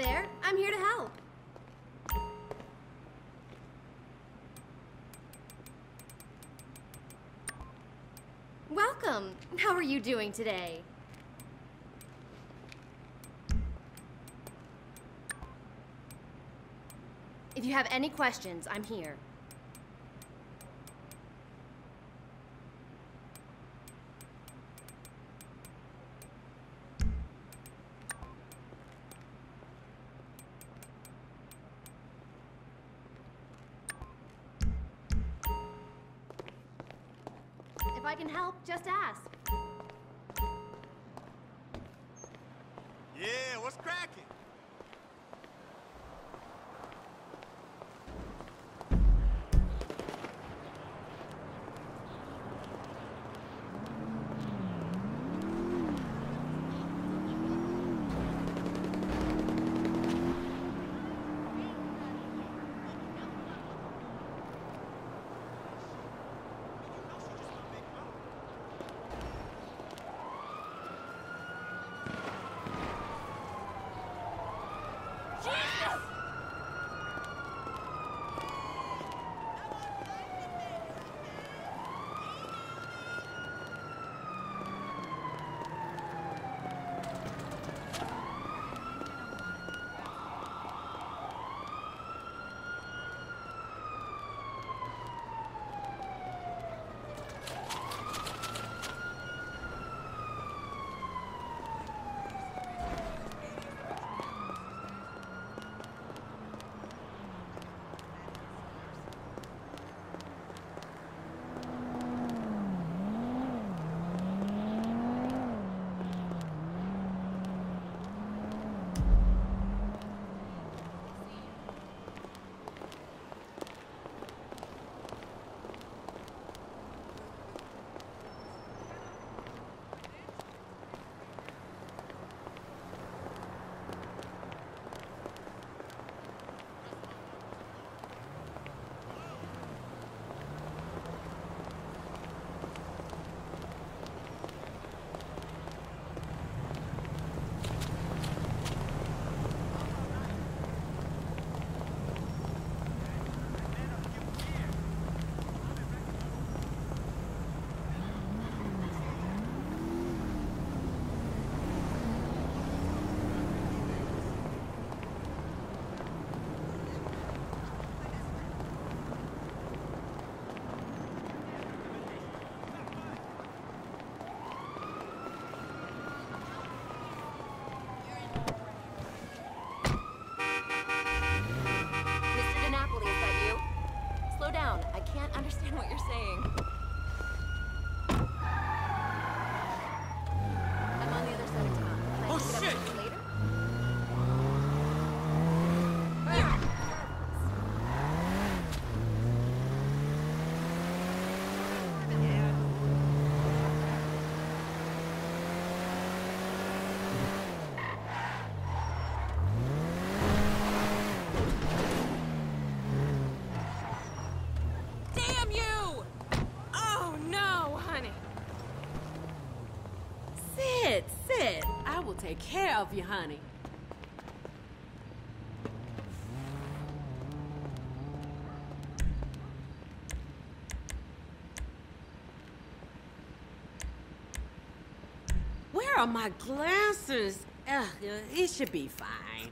There. I'm here to help. Welcome. How are you doing today? If you have any questions, I'm here. Take care of you, honey. Where are my glasses? Ugh, it should be fine.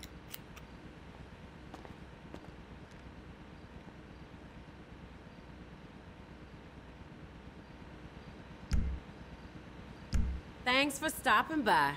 Thanks for stopping by.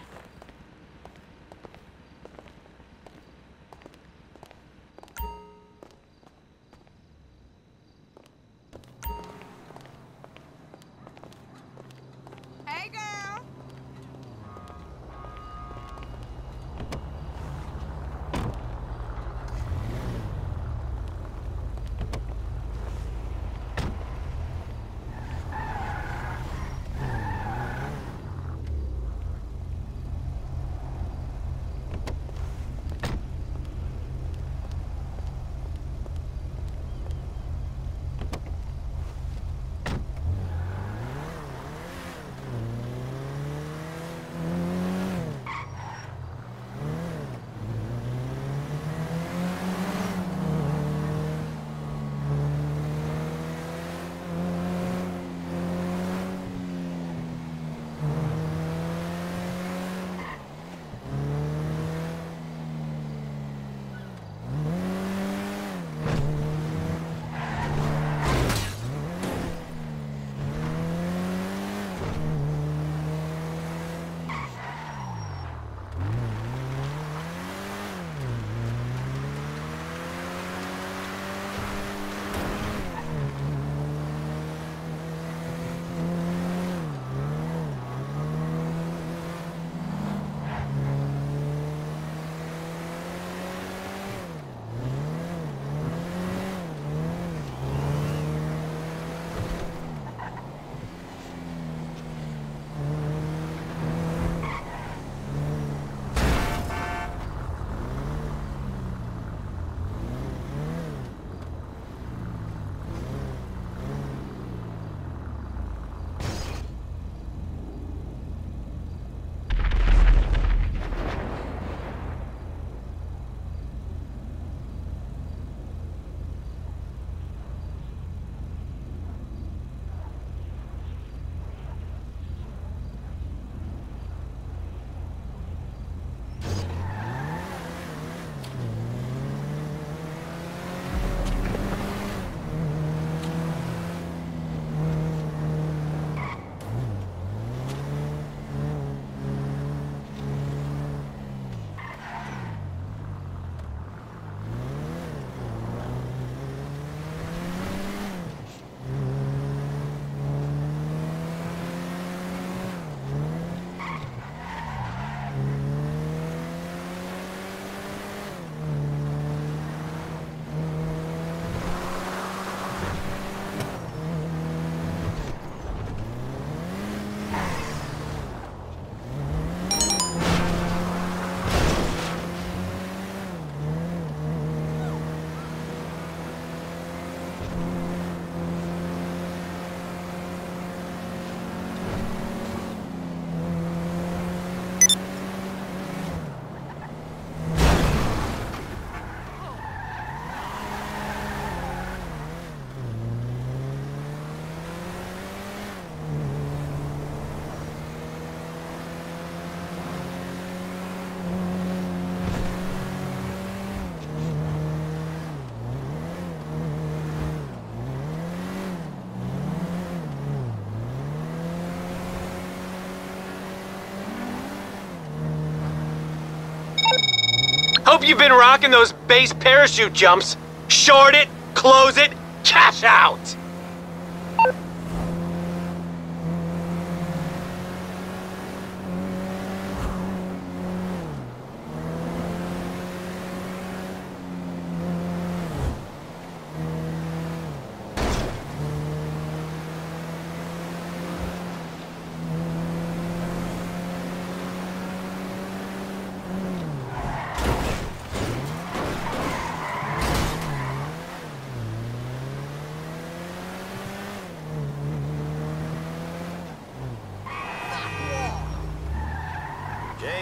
Hope you've been rocking those base parachute jumps. Short it, close it, cash out!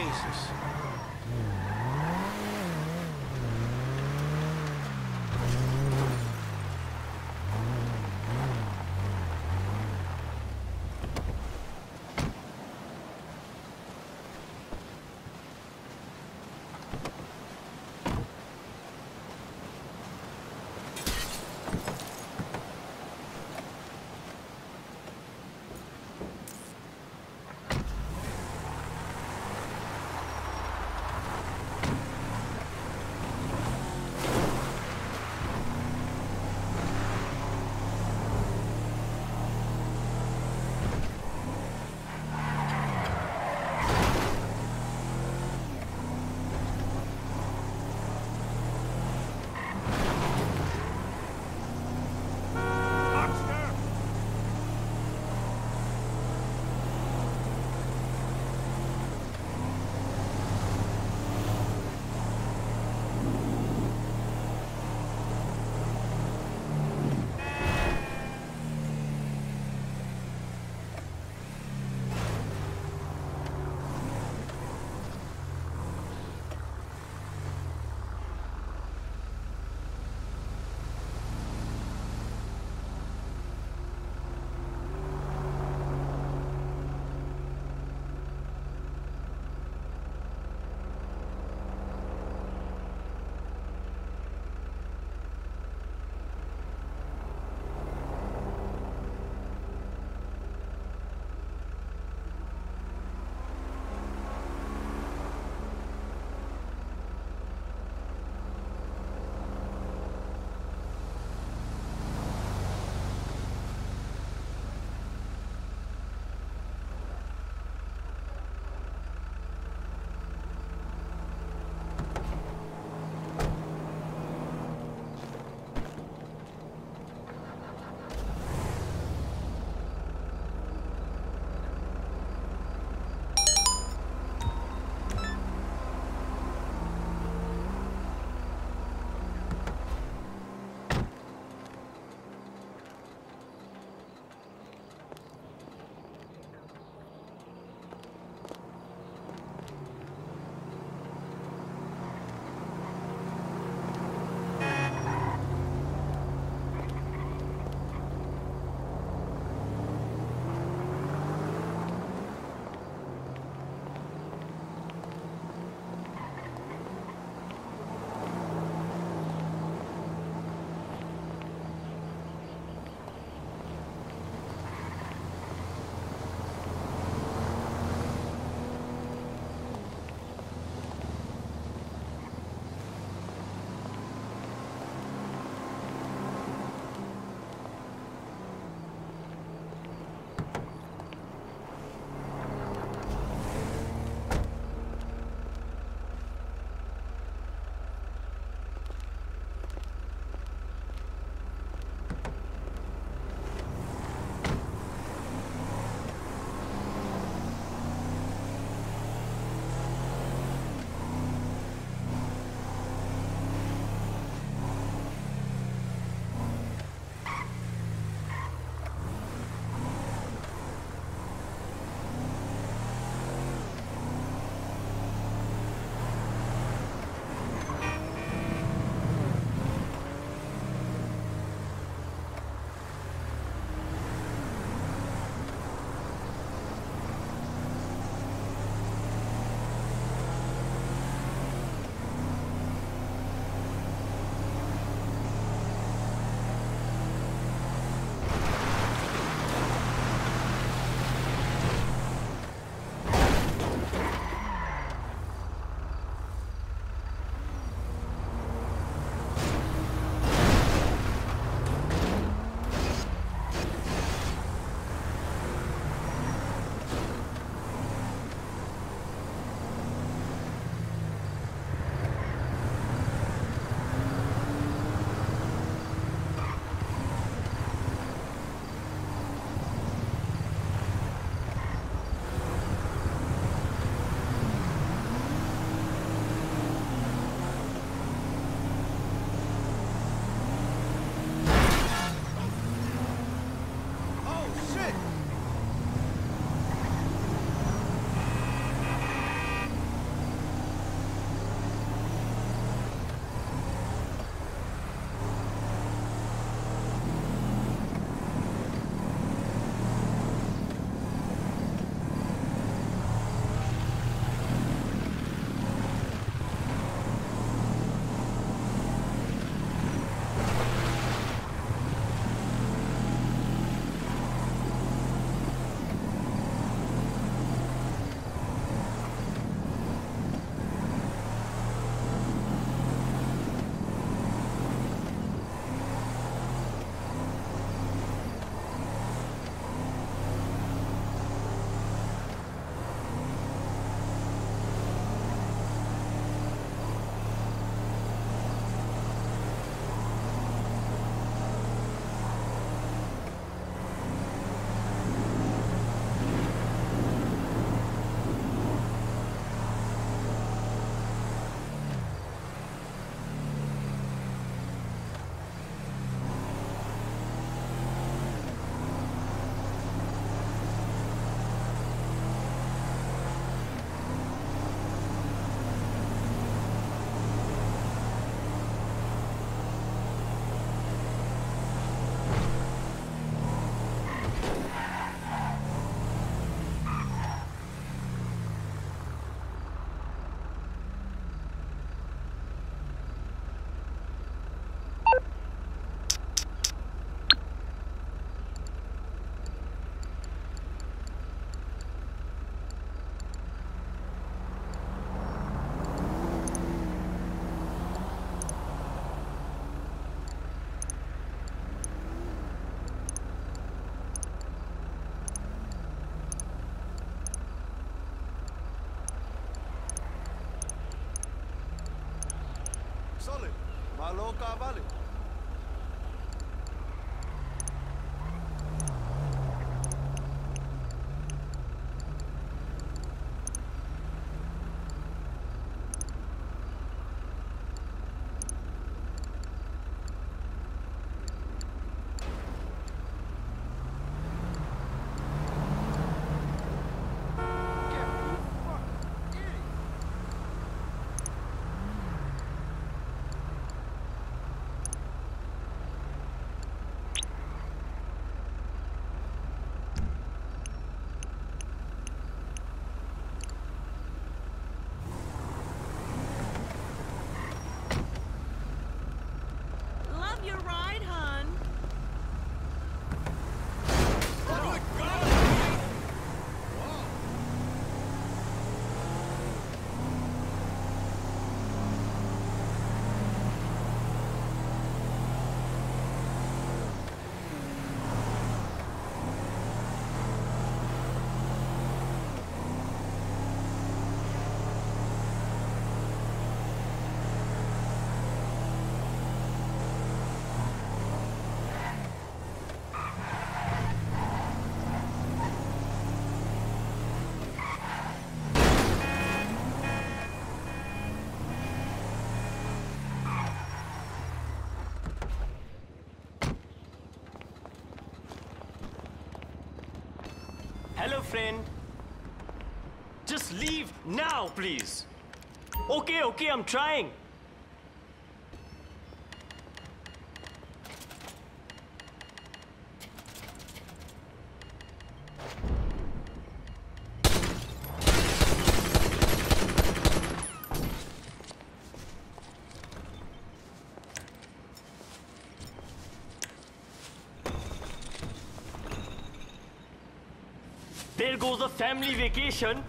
Jesus. Alô, cavaleiro. Friend. Just leave now, please. Okay, okay, I'm trying. There goes the family vacation.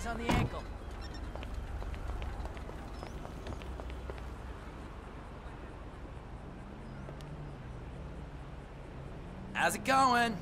Butterflies on the ankle. How's it going?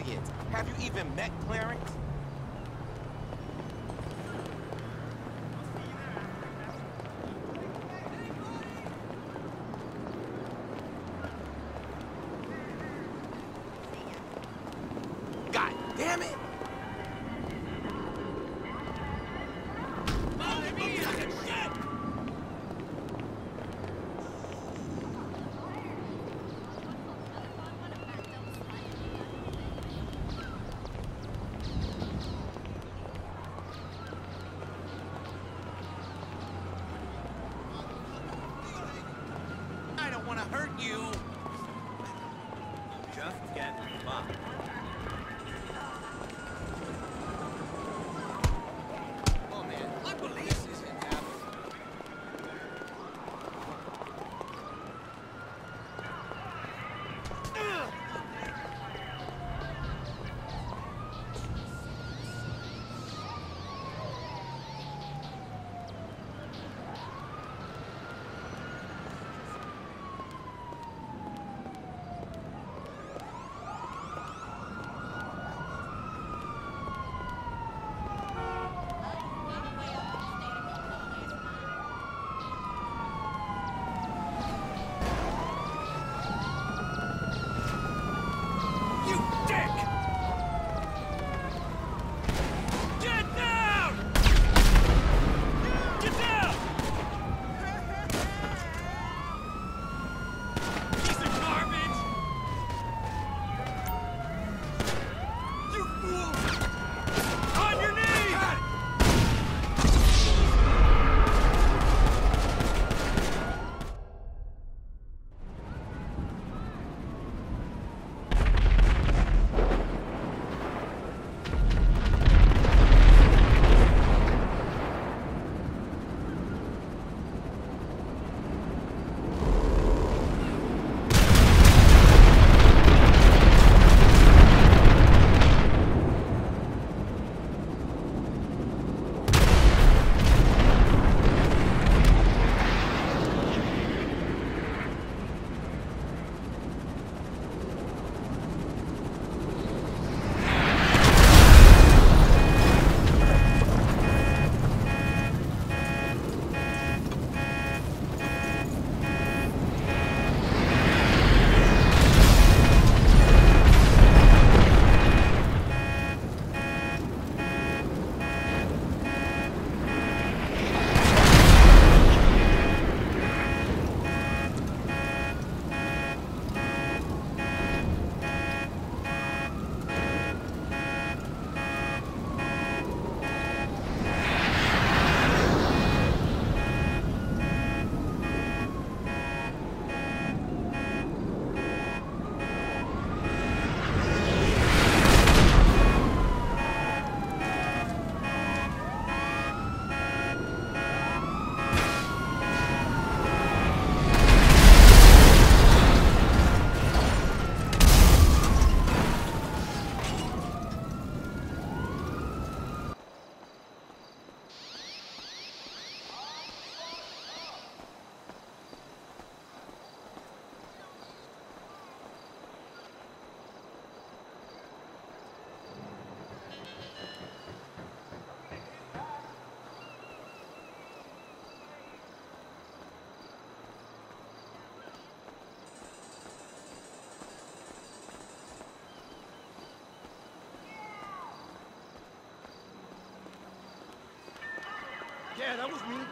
idiot. Have you even met Clarence? Yeah, that was me.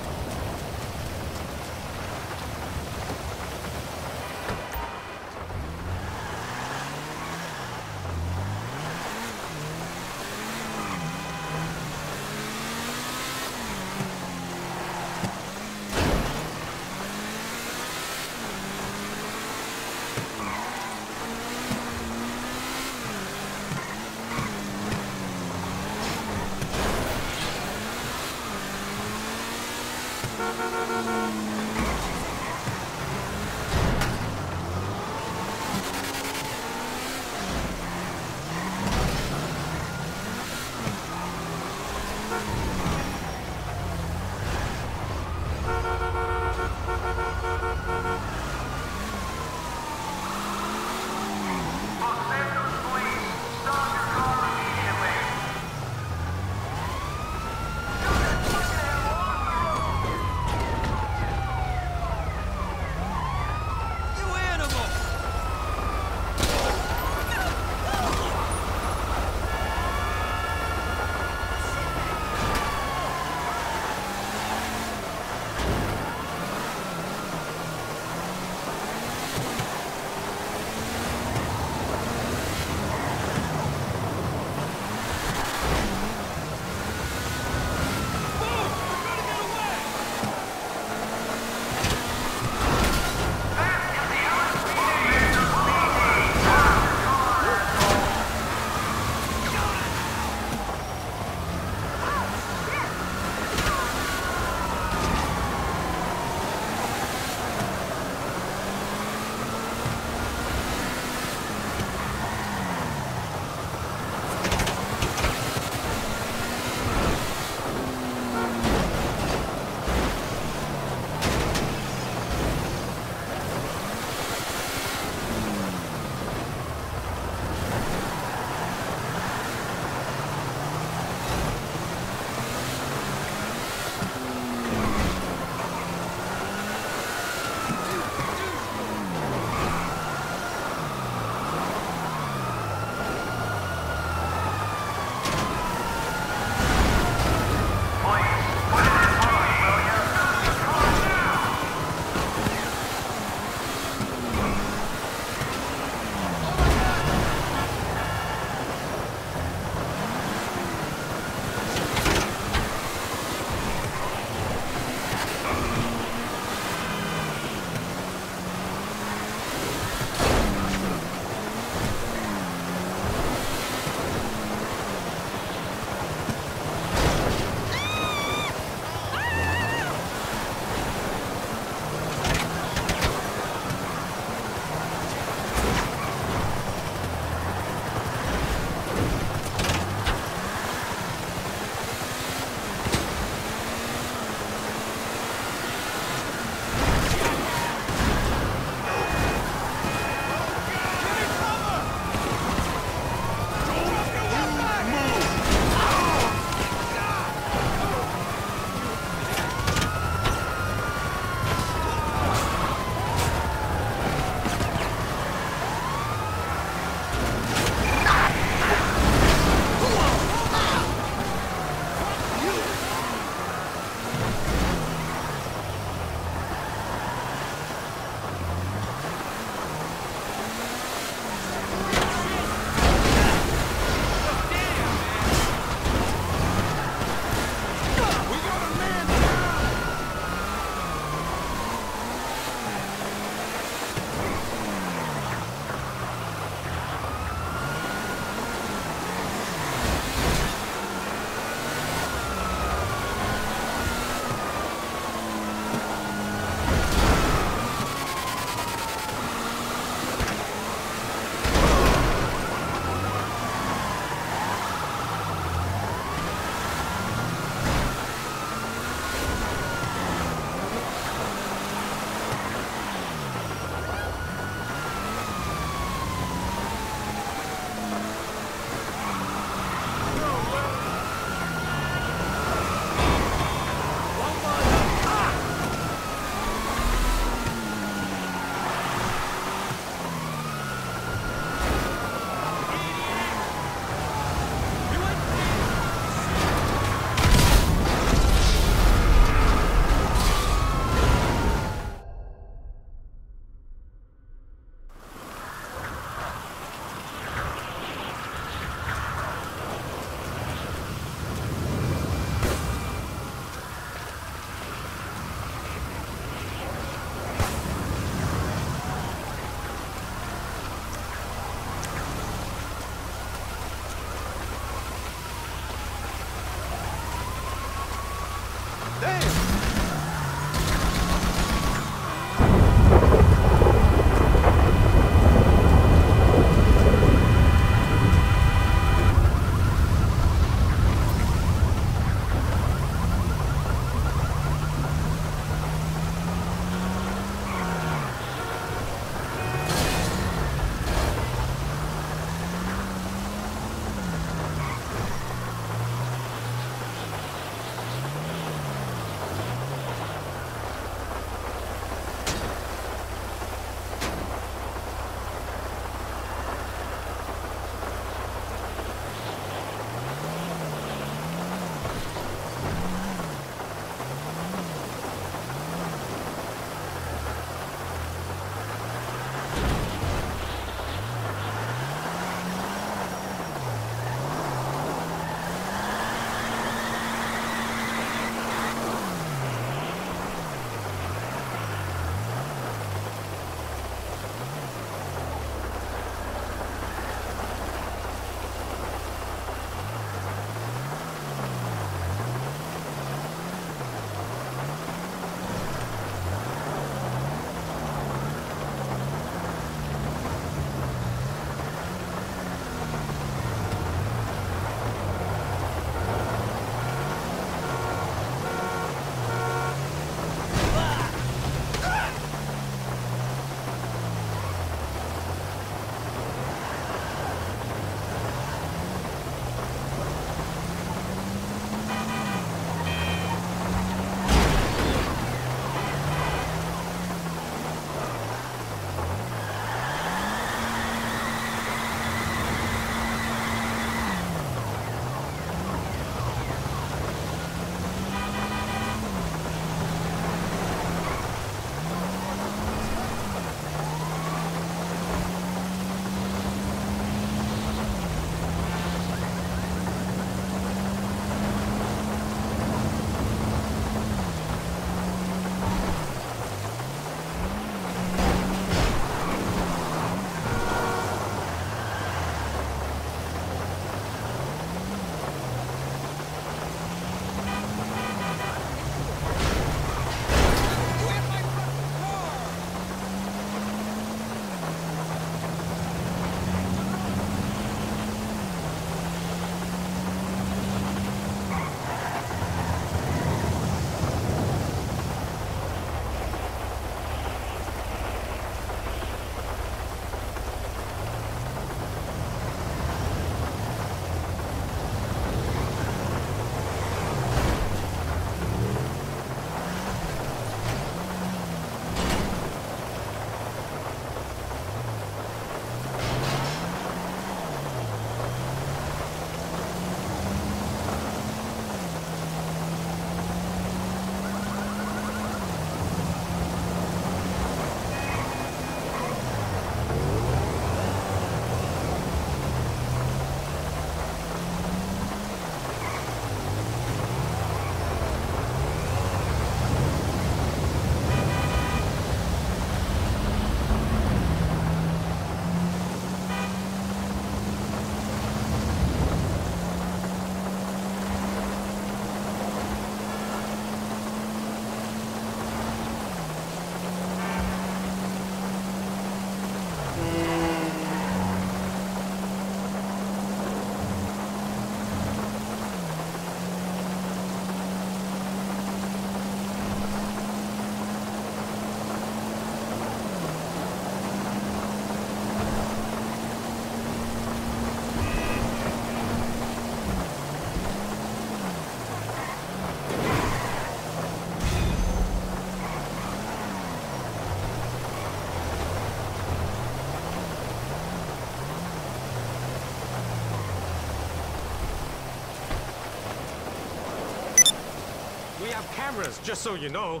Cameras, just so you know.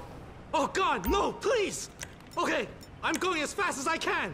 Oh god, no, please! Okay, I'm going as fast as I can.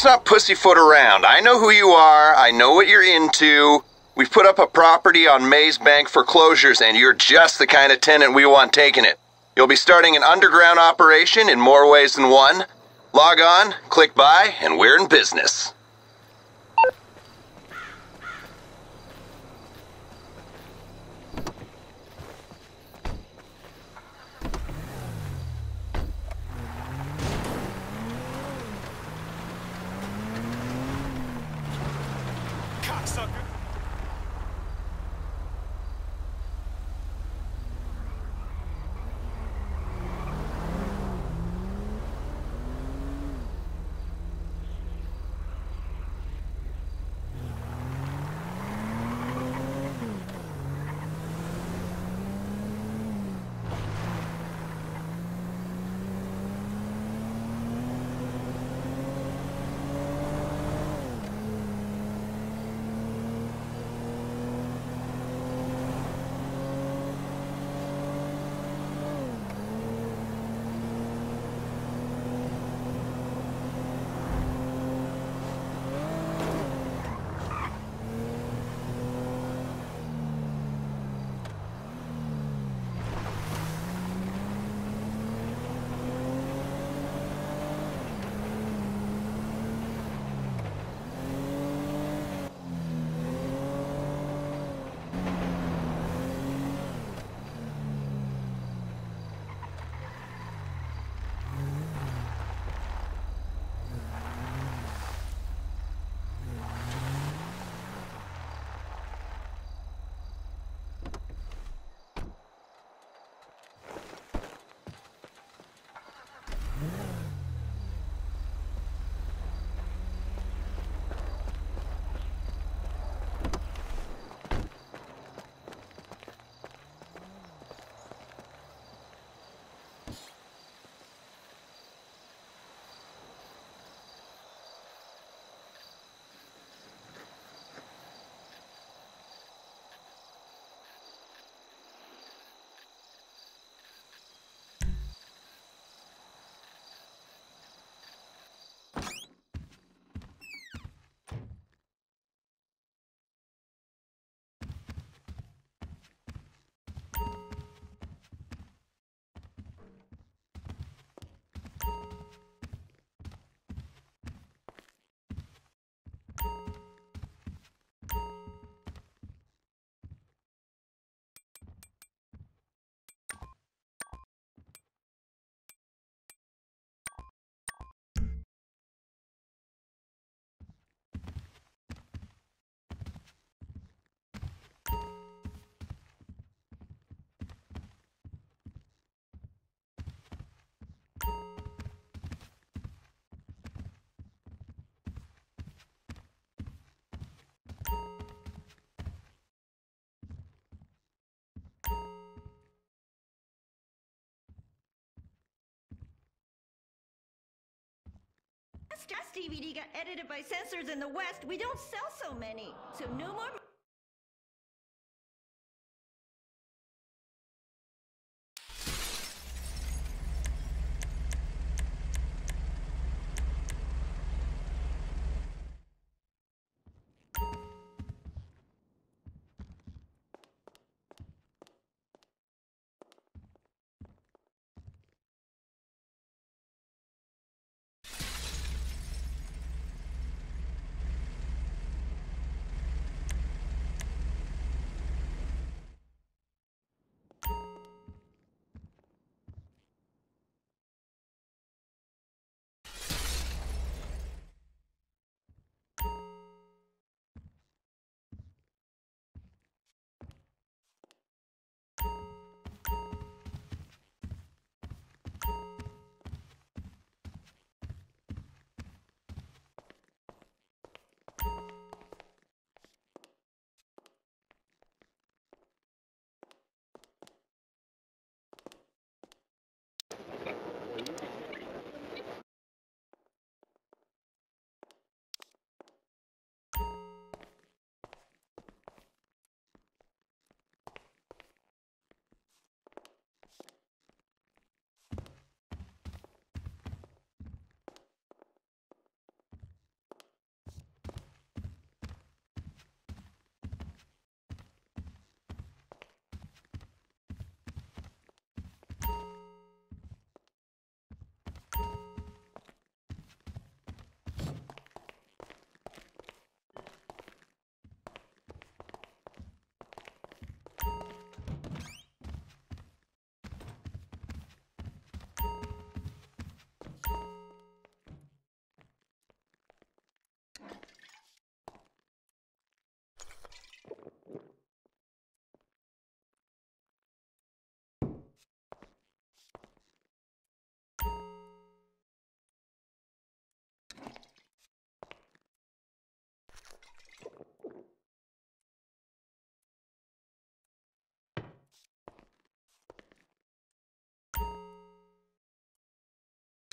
Let's not pussyfoot around. I know who you are. I know what you're into. We've put up a property on Maze Bank foreclosures, and you're just the kind of tenant we want taking it. You'll be starting an underground operation in more ways than one. Log on, click buy, and we're in business. Stress DVD got edited by censors in the West. We don't sell so many. So no more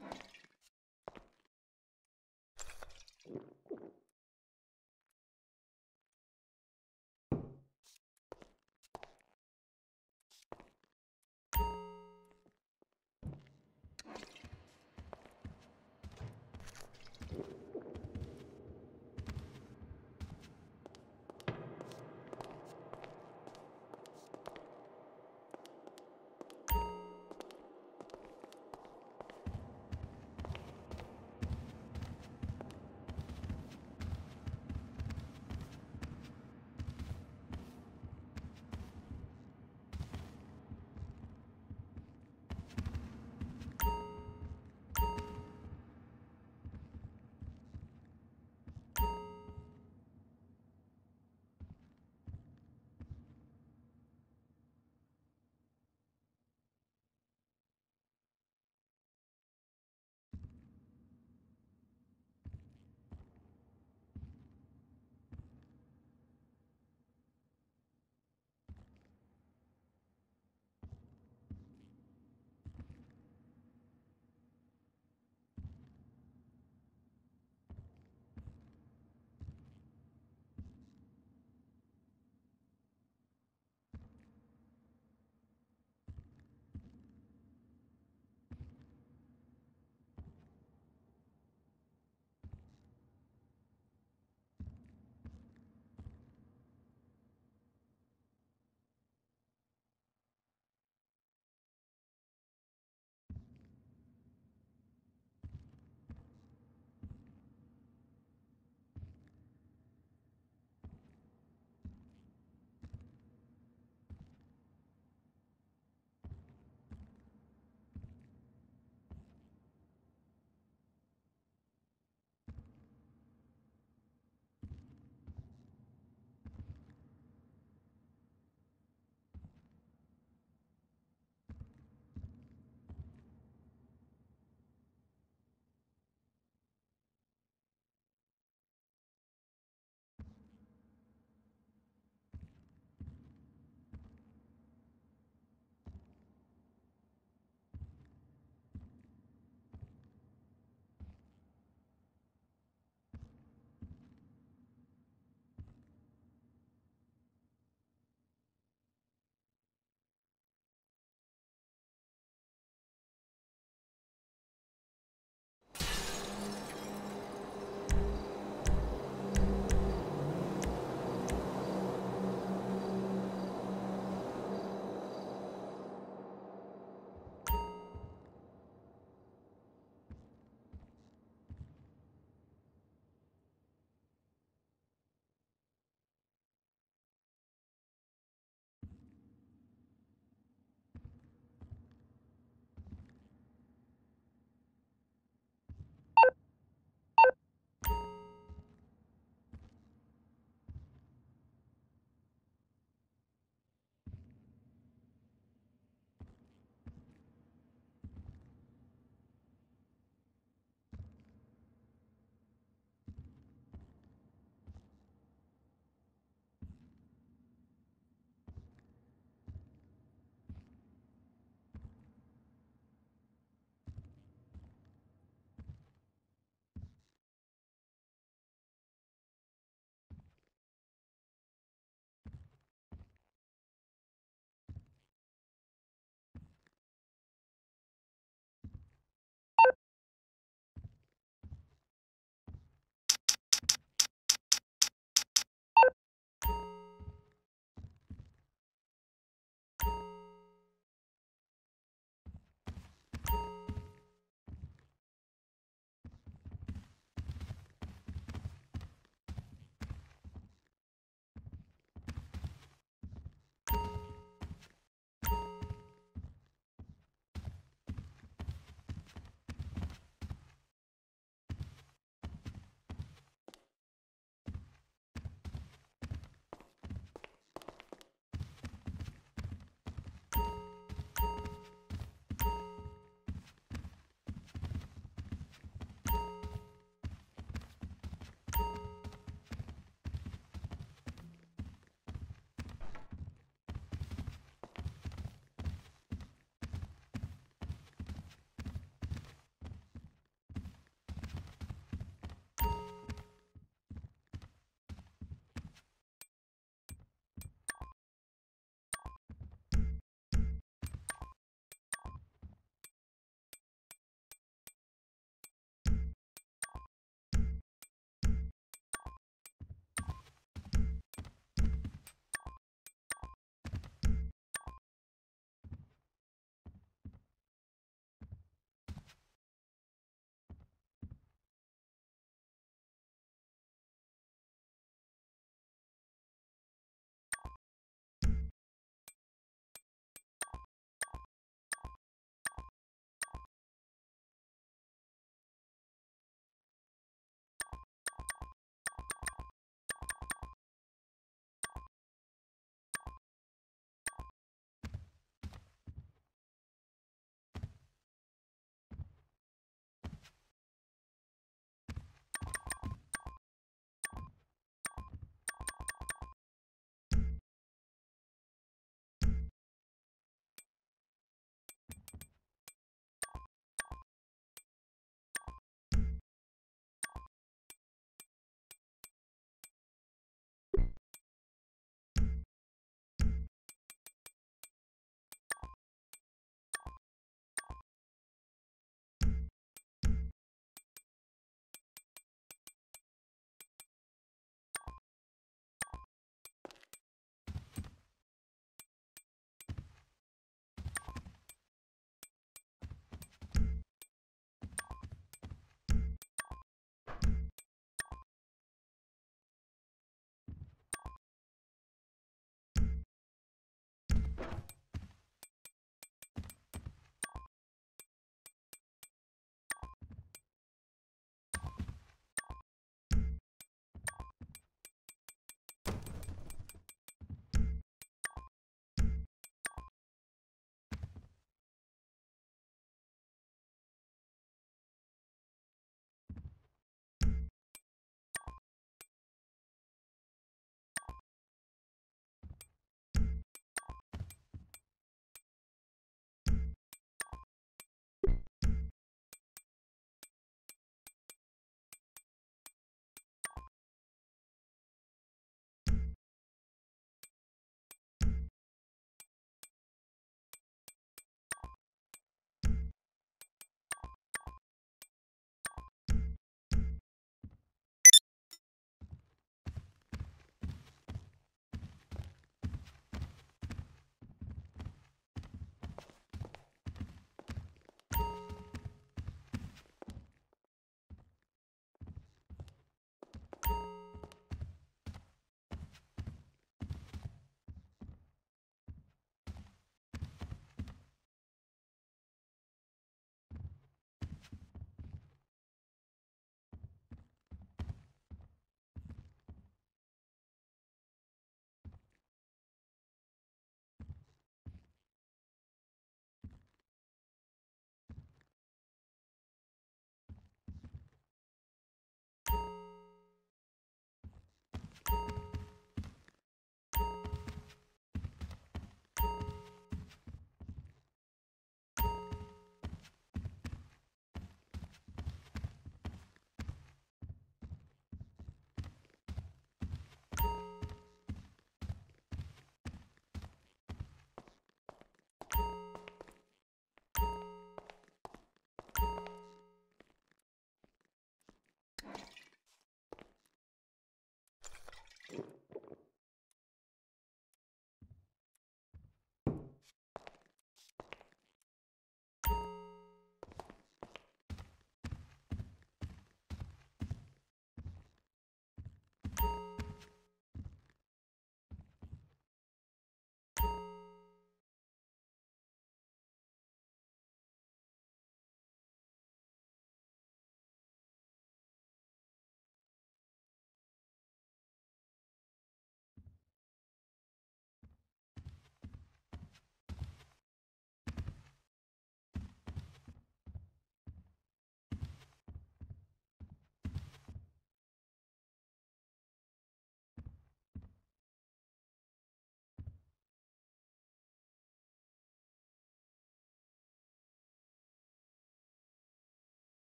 you